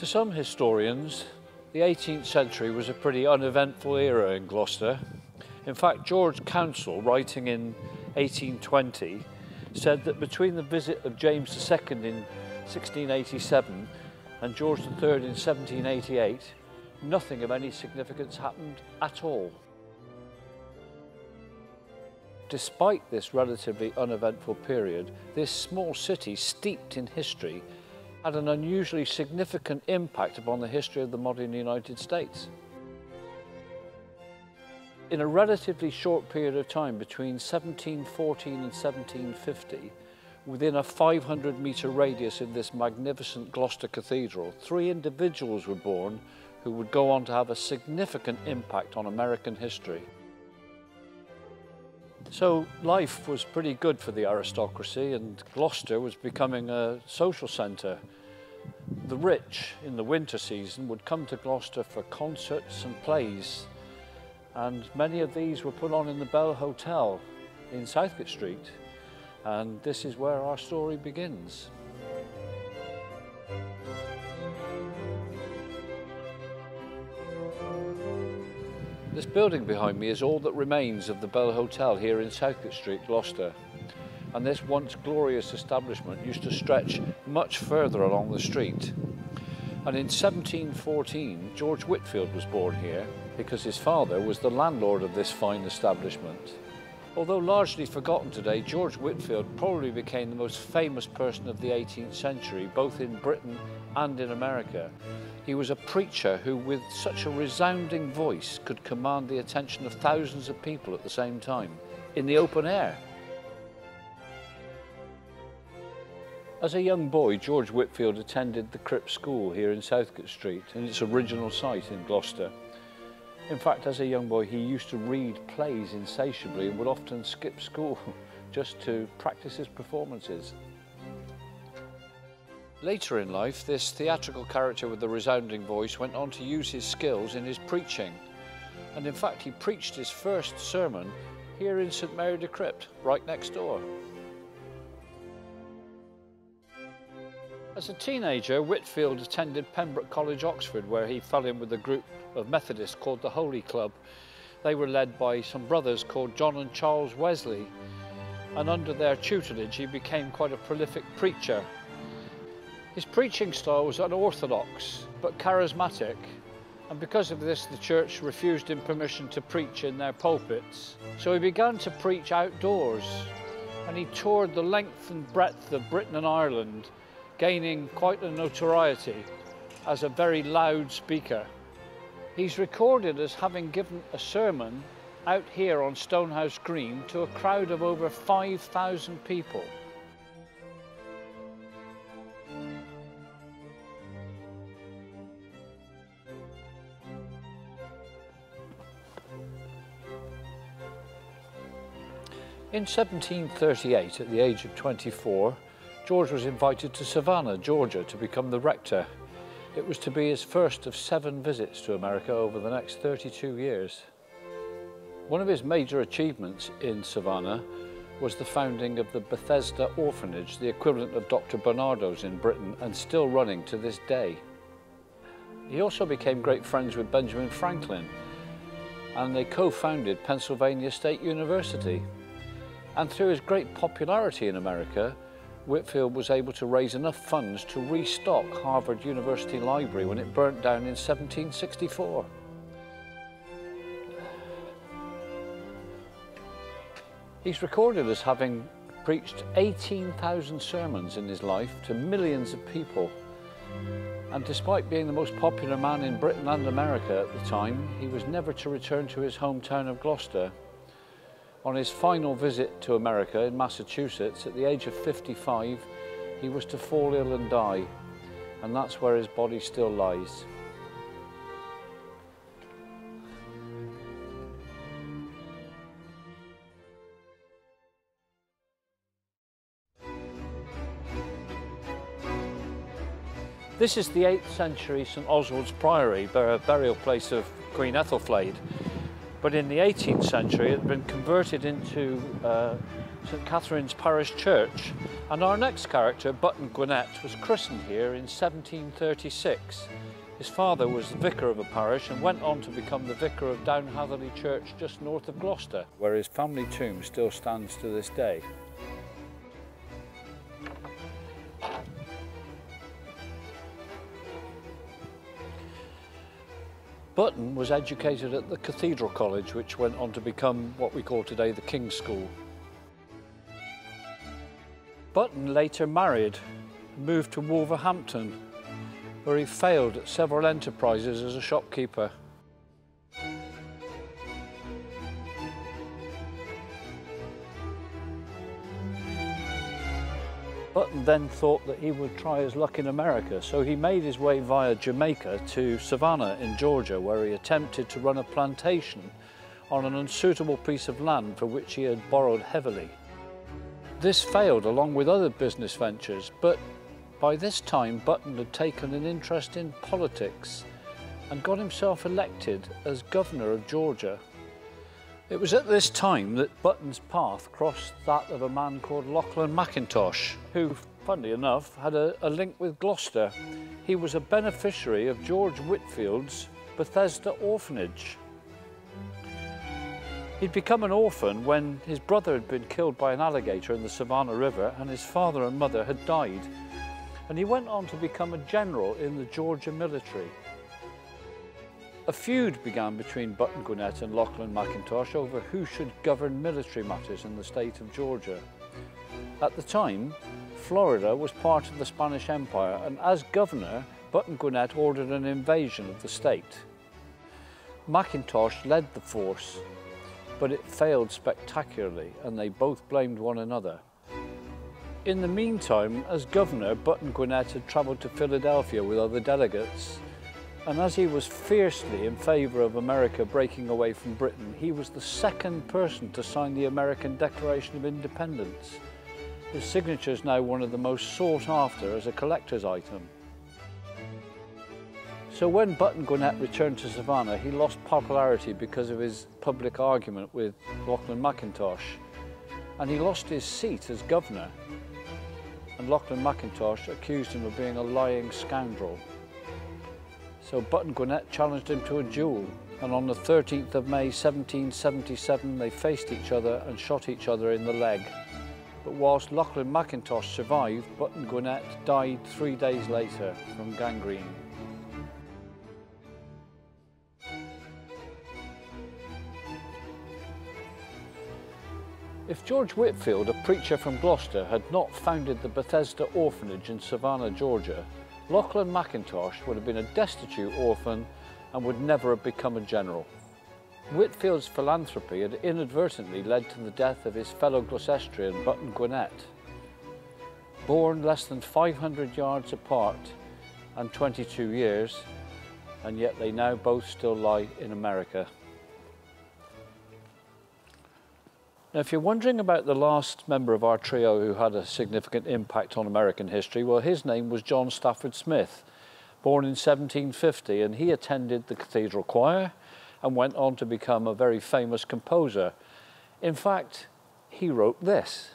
To some historians, the 18th century was a pretty uneventful era in Gloucester. In fact, George Counsell, writing in 1820, said that between the visit of James II in 1687 and George III in 1788, nothing of any significance happened at all. Despite this relatively uneventful period, this small city steeped in history had an unusually significant impact upon the history of the modern United States. In a relatively short period of time between 1714 and 1750, within a 500 metre radius of this magnificent Gloucester Cathedral, three individuals were born who would go on to have a significant impact on American history. So life was pretty good for the aristocracy and Gloucester was becoming a social centre. The rich in the winter season would come to Gloucester for concerts and plays and many of these were put on in the Bell Hotel in Southgate Street and this is where our story begins. This building behind me is all that remains of the Bell Hotel here in Southgate Street, Gloucester. And this once glorious establishment used to stretch much further along the street. And in 1714, George Whitefield was born here because his father was the landlord of this fine establishment. Although largely forgotten today, George Whitefield probably became the most famous person of the 18th century, both in Britain and in America. He was a preacher who, with such a resounding voice, could command the attention of thousands of people at the same time, in the open air. As a young boy, George Whitefield attended the Crypt School here in Southgate Street, in its original site in Gloucester. In fact, as a young boy, he used to read plays insatiably and would often skip school just to practice his performances. Later in life, this theatrical character with the resounding voice went on to use his skills in his preaching. And in fact, he preached his first sermon here in St Mary de Crypt, right next door. As a teenager, Whitefield attended Pembroke College, Oxford, where he fell in with a group of Methodists called the Holy Club. They were led by some brothers called John and Charles Wesley, and under their tutelage he became quite a prolific preacher. His preaching style was unorthodox, but charismatic, and because of this the church refused him permission to preach in their pulpits. So he began to preach outdoors, and he toured the length and breadth of Britain and Ireland, gaining quite a notoriety as a very loud speaker. He's recorded as having given a sermon out here on Stonehouse Green to a crowd of over 5,000 people. In 1738, at the age of 24, George was invited to Savannah, Georgia to become the rector. It was to be his first of seven visits to America over the next 32 years. One of his major achievements in Savannah was the founding of the Bethesda Orphanage, the equivalent of Dr. Barnardo's in Britain and still running to this day. He also became great friends with Benjamin Franklin and they co-founded Pennsylvania State University. And through his great popularity in America, Whitefield was able to raise enough funds to restock Harvard University Library when it burnt down in 1764. He's recorded as having preached 18,000 sermons in his life to millions of people. And despite being the most popular man in Britain and America at the time, he was never to return to his hometown of Gloucester on his final visit to America in Massachusetts, at the age of 55, he was to fall ill and die, and that's where his body still lies. This is the 8th century St Oswald's Priory, burial place of Queen Ethelflaed. But in the 18th century it had been converted into uh, St Catherine's Parish Church. And our next character, Button Gwinnett, was christened here in 1736. His father was the vicar of a parish and went on to become the vicar of Downhatherley Church just north of Gloucester, where his family tomb still stands to this day. Button was educated at the Cathedral College, which went on to become what we call today the King's School. Button later married and moved to Wolverhampton, where he failed at several enterprises as a shopkeeper. Button then thought that he would try his luck in America, so he made his way via Jamaica to Savannah in Georgia, where he attempted to run a plantation on an unsuitable piece of land for which he had borrowed heavily. This failed along with other business ventures, but by this time Button had taken an interest in politics and got himself elected as governor of Georgia. It was at this time that Button's path crossed that of a man called Lachlan McIntosh, who, funnily enough, had a, a link with Gloucester. He was a beneficiary of George Whitefield's Bethesda Orphanage. He'd become an orphan when his brother had been killed by an alligator in the Savannah River and his father and mother had died. And he went on to become a general in the Georgia military. A feud began between Button Gwinnett and Lachlan McIntosh over who should govern military matters in the state of Georgia. At the time, Florida was part of the Spanish Empire and as governor, Button Gwinnett ordered an invasion of the state. McIntosh led the force but it failed spectacularly and they both blamed one another. In the meantime, as governor, Button Gwinnett had travelled to Philadelphia with other delegates and as he was fiercely in favour of America breaking away from Britain, he was the second person to sign the American Declaration of Independence. His signature is now one of the most sought after as a collector's item. So when Button Gwinnett returned to Savannah, he lost popularity because of his public argument with Lachlan McIntosh. And he lost his seat as governor. And Lachlan McIntosh accused him of being a lying scoundrel. So Button Gwinnett challenged him to a duel. And on the 13th of May 1777, they faced each other and shot each other in the leg. But whilst Lachlan McIntosh survived, Button Gwinnett died three days later from gangrene. If George Whitefield, a preacher from Gloucester, had not founded the Bethesda Orphanage in Savannah, Georgia, Lachlan McIntosh would have been a destitute orphan and would never have become a general. Whitefield's philanthropy had inadvertently led to the death of his fellow Gloucestrian Button Gwinnett. Born less than 500 yards apart and 22 years, and yet they now both still lie in America. Now, if you're wondering about the last member of our trio who had a significant impact on American history, well, his name was John Stafford Smith, born in 1750, and he attended the cathedral choir and went on to become a very famous composer. In fact, he wrote this.